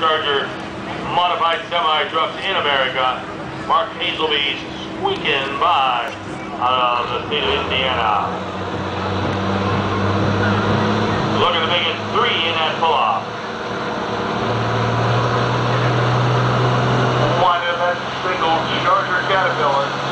supercharger modified semi-trucks in America. Mark Haselby squeaking by out of the state of Indiana. Looking to make it three in that pull-off. One of that single charger Caterpillar.